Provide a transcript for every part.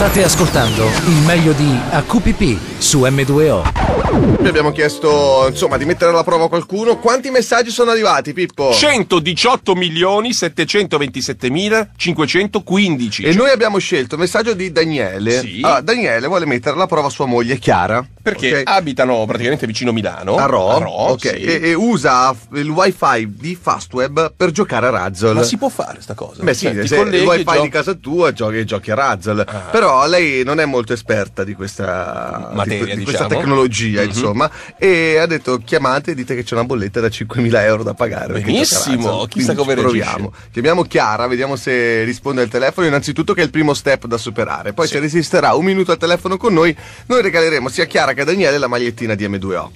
State ascoltando il meglio di AQPP su M2O. Noi abbiamo chiesto, insomma, di mettere alla prova qualcuno. Quanti messaggi sono arrivati, Pippo? 118 milioni 727 mila 515. E noi abbiamo scelto il messaggio di Daniele. Sì. Allora, Daniele vuole mettere alla prova sua moglie Chiara. Perché ok? abitano praticamente vicino Milano. a Ro, A Ro, ok, sì. e, e usa il wifi di Fastweb per giocare a Razzle. Ma si può fare sta cosa? Beh sì, Cioè, se il wifi giochi- di casa tua giochi, giochi a Razzle. Però lei non è molto esperta di questa, Materia, di, di questa diciamo. tecnologia, Mhm. insomma. E ha detto chiamate e dite che c'è una bolletta da 5.000 euro da pagare. Benissimo, chissà come ci reagisce. proviamo. Chiamiamo Chiara, vediamo se risponde al telefono. Innanzitutto che è il primo step da superare. Poi Sì. se resisterà un minuto al telefono con noi, noi regaleremo sia Chiara che a Daniele la magliettina di M2O.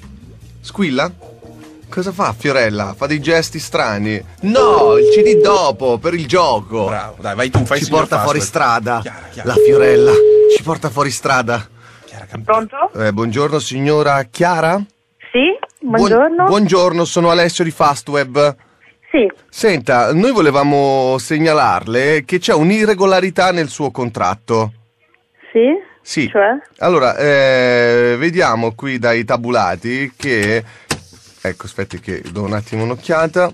Squilla? Cosa fa Fiorella? Fa dei gesti strani. No, il CD dopo, per il gioco. Bravo, dai, vai tu, fai ci porta fuori strada. Chiara, Chiara. La Fiorella ci porta fuori strada. Chiara, camp- Pronto? Eh, buongiorno signora Chiara. Sì, Buon- buongiorno. buongiorno, sono Alessio di Fastweb. Sì, Senta, noi volevamo segnalarle che c'è un'irregolarità nel suo contratto. sì. Sì. Cioè? Allora, eh, vediamo qui dai tabulati che... Ecco, aspetti che do un attimo un'occhiata.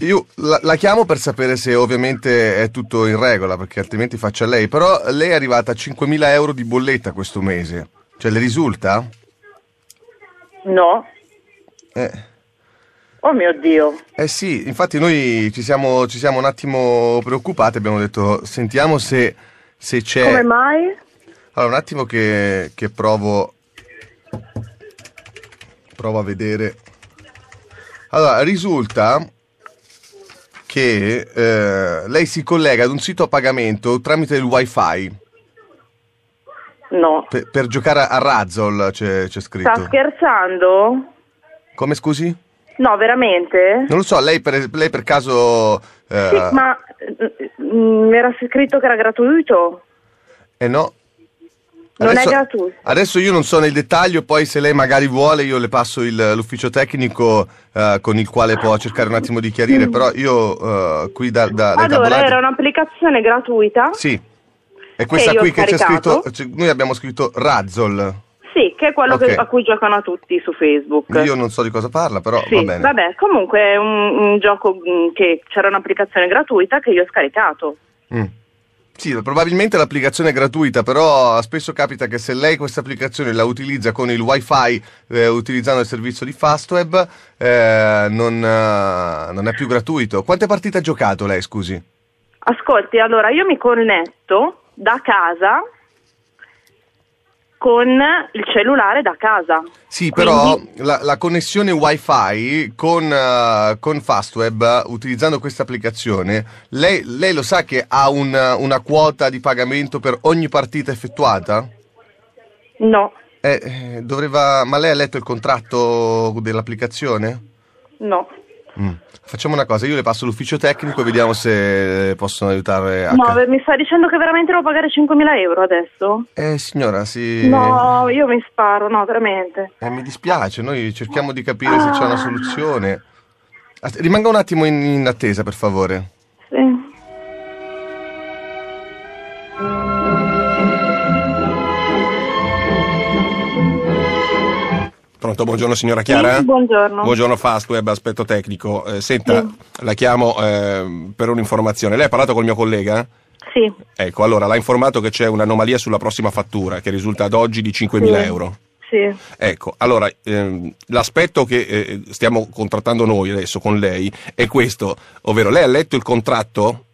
Io la, la chiamo per sapere se ovviamente è tutto in regola, perché altrimenti faccio a lei. Però lei è arrivata a 5.000 euro di bolletta questo mese. Cioè, le risulta? No. Eh, Oh mio Dio. eh sì, infatti noi ci siamo, ci siamo un attimo preoccupati, abbiamo detto sentiamo se, se c'è... Come mai? Allora, un attimo che, che provo. Provo a vedere. Allora, risulta che eh, lei si collega ad un sito a pagamento tramite il wifi No. per, per giocare a Razzle, c'è, c'è Sta scritto. scherzando? Come scusi? No, veramente? Non lo so, lei per, lei per caso. Eh, Sì, ma mm, mi era scritto che era gratuito? eh no. Non è gratuito. Adesso io non so nel dettaglio, poi se lei magari vuole io le passo il- l'ufficio tecnico eh, con il quale può cercare un attimo di chiarire, però io eh, qui da, da, Allora, tabulati- era un'applicazione gratuita? Sì, è questa qui che c'è scritto, cioè, noi abbiamo scritto Razzle, che è quello che- Ok. a cui giocano tutti su Facebook. io non so di cosa parla, però Sì, va bene. vabbè, comunque è un, un gioco mm, che c'era un'applicazione gratuita che io ho scaricato. Mm. Sì, probabilmente l'applicazione è gratuita, però spesso capita che se lei questa applicazione la utilizza con il wifi, eh, utilizzando il servizio di Fastweb, eh, non, eh, non è più gratuito. Quante partite ha giocato lei, scusi? Ascolti, allora io mi connetto da casa con il cellulare da casa. Sì, però Quindi- la, la connessione wifi con, eh, con Fastweb, utilizzando questa applicazione, lei, lei lo sa che ha un- una quota di pagamento per ogni partita effettuata? No, Eh, eh, doveva, ma lei ha letto il contratto dell'applicazione? no. Mm. Facciamo una cosa, io le passo l'ufficio tecnico e vediamo se possono aiutare a... No, mi sta dicendo che veramente devo pagare 5.000 euro adesso? Eh signora, sì... No, io mi sparo, no, veramente. Eh, mi dispiace, noi cerchiamo di capire se c'è una soluzione. As- Rimanga un attimo in, in attesa, per favore. Pronto, buongiorno signora Chiara. Sì, buongiorno. Buongiorno Fastweb, aspetto tecnico. Eh, senta, la chiamo eh, per un'informazione. Lei ha parlato col mio collega? Sì, Ecco, allora l'ha informato che c'è un'anomalia sulla prossima fattura che risulta ad oggi di 5.000 Sì. euro. sì. Ecco, allora ehm, l'aspetto che eh, stiamo contrattando noi adesso con lei è questo, ovvero lei ha letto il contratto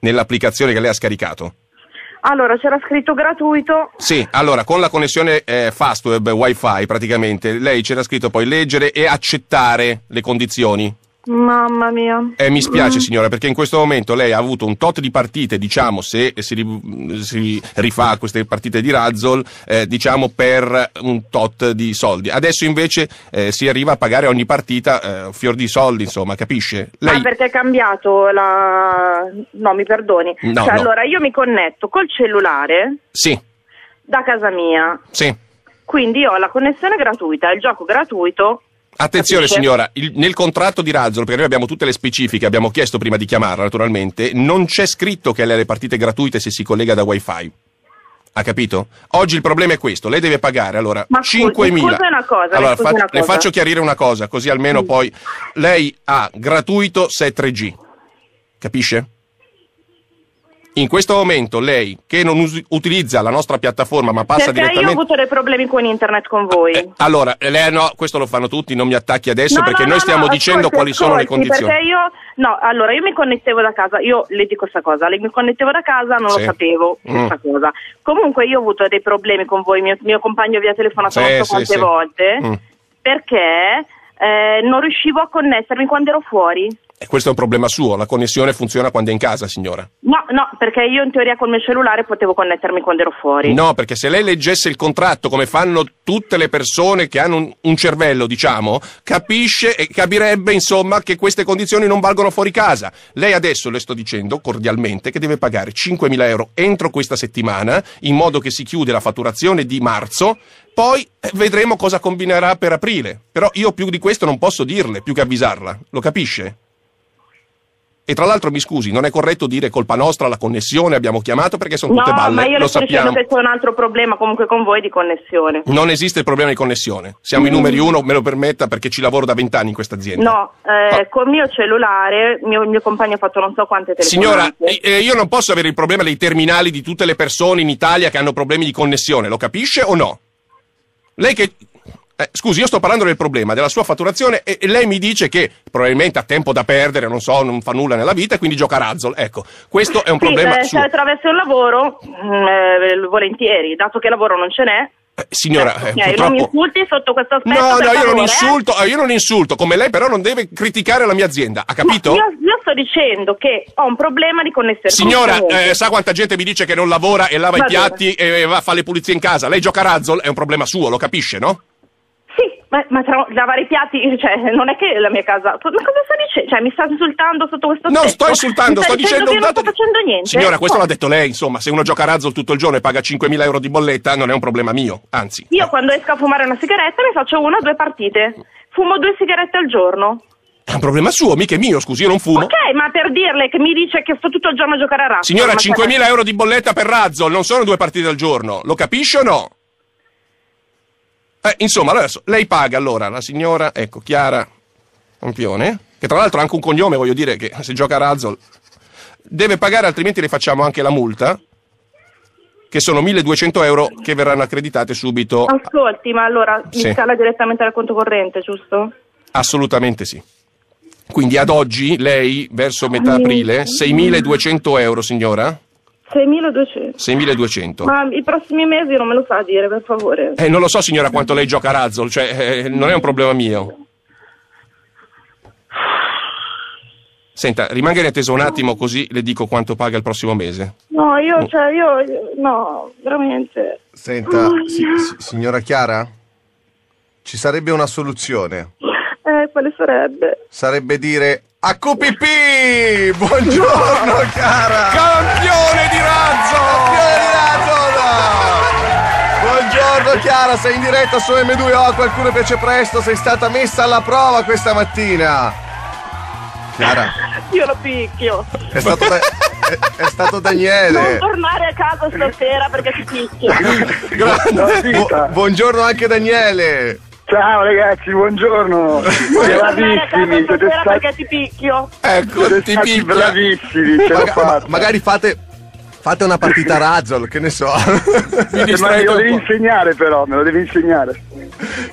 nell'applicazione che lei ha scaricato? Allora, c'era scritto gratuito. Sì, allora con la connessione eh, Fastweb Wi-Fi praticamente lei c'era scritto poi leggere e accettare le condizioni. Mamma mia. Eh, mi spiace Mm. signora, perché in questo momento lei ha avuto un tot di partite, diciamo, se si, si rifà a queste partite di Razzle, eh, diciamo per un tot di soldi. Adesso invece eh, si arriva a pagare ogni partita eh, fior di soldi, insomma, capisce? Ma Lei... perché è cambiato la... No, mi perdoni. No, cioè, no. allora, io mi connetto col cellulare Sì, da casa mia. sì. Quindi ho la connessione gratuita, il gioco gratuito Attenzione Capisce? signora, il- nel contratto di Razzol, perché noi abbiamo tutte le specifiche, abbiamo chiesto prima di chiamarla naturalmente, non c'è scritto che lei ha le partite gratuite se si collega da wifi. Ha capito? Oggi il problema è questo, lei deve pagare allora Ma scusi, 5.000. scusi una cosa, allora, scusi una le cosa. faccio chiarire una cosa, così almeno poi lei ha gratuito se è 3G. Capisce? In questo momento lei che non usi- utilizza la nostra piattaforma ma passa Perché io ho direttamente avuto dei problemi con internet con voi. eh, allora, lei no, questo lo fanno tutti, non mi attacchi adesso No, perché no, noi no, stiamo dicendo ascolti, quali sono le condizioni. Perché io, no, allora io mi connettevo da casa, io le dico questa cosa, le- mi connettevo da casa, non Sì. lo sapevo Mm. questa cosa. Comunque io ho avuto dei problemi con voi, mio, mio compagno vi ha telefonato Sì, sì, quante volte, Mm. perché eh, non riuscivo a connettermi quando ero fuori. E questo è un problema suo, la connessione funziona quando è in casa, signora. No, no, perché io in teoria col mio cellulare potevo connettermi quando ero fuori. No, perché se lei leggesse il contratto come fanno tutte le persone che hanno un, un cervello, diciamo, capisce e capirebbe, insomma, che queste condizioni non valgono fuori casa. Lei adesso le sto dicendo cordialmente che deve pagare 5.000 euro entro questa settimana, in modo che si chiude la fatturazione di marzo. Poi eh, vedremo cosa combinerà per aprile. Però io più di questo non posso dirle, più che avvisarla. Lo capisce? E tra l'altro mi scusi, non è corretto dire colpa nostra la connessione, abbiamo chiamato perché sono No, tutte balle, ma io lo sappiamo. che c'è un altro problema comunque con voi di connessione. Non esiste il problema di connessione. Siamo Mm. i numeri uno, me lo permetta, perché ci lavoro da vent'anni in questa azienda. No, eh, Ah. col mio cellulare, mio, il mio compagno ha fatto non so quante Signora, telefonate. eh, io non posso avere il problema dei terminali di tutte le persone in Italia che hanno problemi di connessione, lo capisce o no? Lei che... eh, scusi, io sto parlando del problema della sua fatturazione e, e lei mi dice che probabilmente ha tempo da perdere, non so, non fa nulla nella vita e quindi gioca a razzle. Ecco, questo è un Sì, problema eh, suo. se attraverso un lavoro, mm, eh, volentieri, dato che lavoro non ce n'è. Eh, signora, eh, ok, non mi purtroppo... insulti sotto questo aspetto. No, no, io non favore, eh. insulto, eh, io non insulto, come lei però non deve criticare la mia azienda, ha capito? Io, io sto dicendo che ho un problema di connessione. Signora, eh, sa quanta gente mi dice che non lavora e lava Va i piatti e va a fare le pulizie in casa? Lei gioca a razzle, è un problema suo, lo capisce, no? Sì, ma, ma tra lavare i piatti, cioè, non è che la mia casa. Ma cosa sta dicendo? Cioè, mi sta insultando sotto questo Non sto insultando, sto dicendo che un non dato. sto facendo niente. Signora, questo No. l'ha detto lei, insomma, se uno gioca a razzle tutto il giorno e paga 5.000 euro di bolletta, non è un problema mio, anzi. Io quando esco a fumare una sigaretta mi faccio una o due partite. Fumo due sigarette al giorno. È un problema suo, mica è mio, scusi, io non fumo. Ok, ma per dirle che mi dice che sto tutto il giorno a giocare a razzo. Signora, ma 5.000 euro di bolletta per razzle, non sono due partite al giorno, lo capisce o no? Eh, insomma, adesso lei paga allora la signora, ecco, Chiara Campione, che tra l'altro ha anche un cognome, voglio dire che se gioca a razzle deve pagare, altrimenti le facciamo anche la multa, che sono 1.200 euro che verranno accreditate subito. Ascolti, ma allora mi Sì. scala direttamente dal conto corrente, giusto? Assolutamente sì. Quindi ad oggi lei, verso metà aprile, 6.200 euro, signora? 6.200. 6.200. Ma i prossimi mesi non me lo sa dire, per favore. Eh, non lo so, signora, quanto lei gioca a razzle, cioè, eh, non è un problema mio. Senta, rimanga in attesa un attimo così le dico quanto paga il prossimo mese. No, Mm. io, cioè, io, io- no, veramente. Senta, si- si- signora Chiara, ci sarebbe una soluzione. Eh, quale sarebbe? Sarebbe dire AQPP! Buongiorno Chiara! Campione di razzo! Campione di Razzle! Buongiorno Chiara, sei in diretta su M2O, qualcuno piace presto, sei stata messa alla prova questa mattina. Chiara, Io lo picchio. è stato, da- è, è stato Non Daniele. tornare a casa stasera perché ti picchio. Grande. Bu- buongiorno anche Daniele. Ciao ragazzi, buongiorno. Casa Bravissimi, siete stati, perché ti picchio. Ecco, siete ti stati picchia. bravissimi, ce l'ho Maga- ma- fatta. magari fate, fate una partita Razzle, che ne so. Mi ma me lo devi insegnare però, me lo devi insegnare.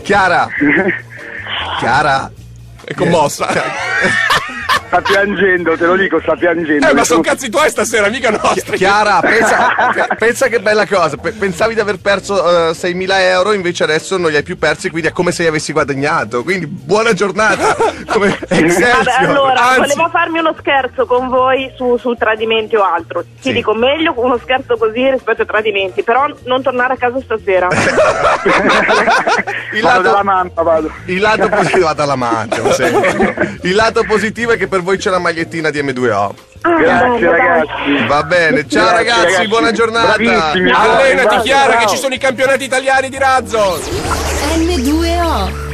Chiara, Chiara, È commossa. Sta piangendo, te lo dico, sta piangendo. Eh, ma sono cazzi tuoi stasera, mica nostri. Chiara, pensa, pe- pensa che bella cosa. Pe- pensavi di aver perso eh, 6.000 euro, invece adesso non li hai più persi, quindi è come se li avessi guadagnato. Quindi buona giornata. Come. Vabbè, allora, Anzi- volevo farmi uno scherzo con voi su, su tradimenti o altro. Ti Sì. dico meglio uno scherzo così rispetto ai tradimenti, però non tornare a casa stasera. Il Vado lato, dalla mamma, vado. il lato positivo, vado alla mancia. Il lato positivo è che per voi c'è la magliettina di M2O. Ah, Grazie ragazzi. Va bene, ciao Grazie, ragazzi, ragazzi. buona giornata. Bravissimi. Allenati, Ciao, Chiara, che ciao. ci sono i campionati italiani di razzo. N2O